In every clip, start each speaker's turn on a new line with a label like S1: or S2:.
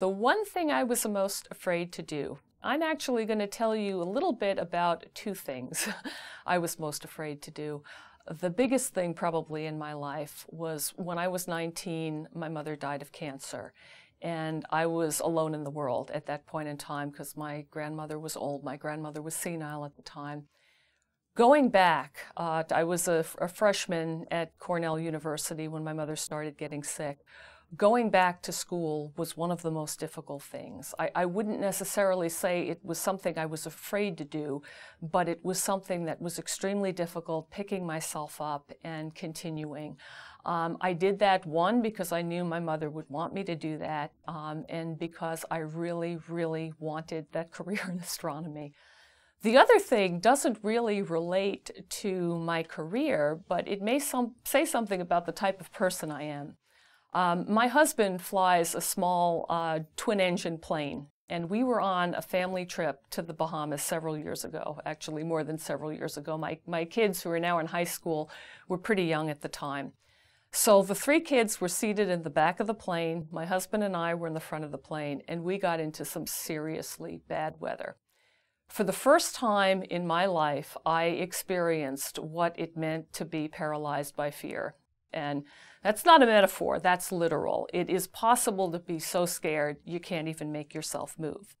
S1: The one thing I was the most afraid to do, I'm actually going to tell you a little bit about two things I was most afraid to do. The biggest thing probably in my life was when I was 19, my mother died of cancer. And I was alone in the world at that point in time because my grandmother was old. My grandmother was senile at the time. Going back, uh, I was a, a freshman at Cornell University when my mother started getting sick going back to school was one of the most difficult things. I, I, wouldn't necessarily say it was something I was afraid to do, but it was something that was extremely difficult, picking myself up and continuing. Um, I did that, one, because I knew my mother would want me to do that, um, and because I really, really wanted that career in astronomy. The other thing doesn't really relate to my career, but it may some, say something about the type of person I am. Um, my husband flies a small uh, twin engine plane, and we were on a family trip to the Bahamas several years ago, actually, more than several years ago. My, my kids, who are now in high school, were pretty young at the time. So the three kids were seated in the back of the plane. My husband and I were in the front of the plane, and we got into some seriously bad weather. For the first time in my life, I experienced what it meant to be paralyzed by fear. And that's not a metaphor, that's literal. It is possible to be so scared you can't even make yourself move.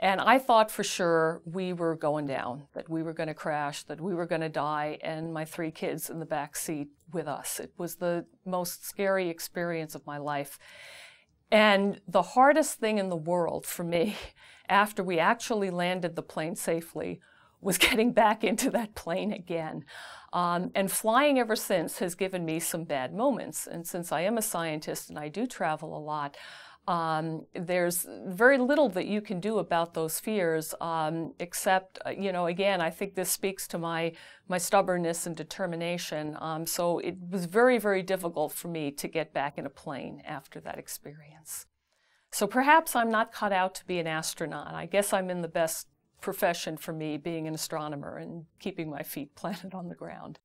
S1: And I thought for sure we were going down, that we were going to crash, that we were going to die, and my three kids in the back seat with us. It was the most scary experience of my life. And the hardest thing in the world for me, after we actually landed the plane safely, was getting back into that plane again. Um, and flying ever since has given me some bad moments. And since I am a scientist and I do travel a lot, um, there's very little that you can do about those fears, um, except, uh, you know, again, I think this speaks to my, my stubbornness and determination. Um, so it was very, very difficult for me to get back in a plane after that experience. So perhaps I'm not cut out to be an astronaut. I guess I'm in the best profession for me being an astronomer and keeping my feet planted on the ground.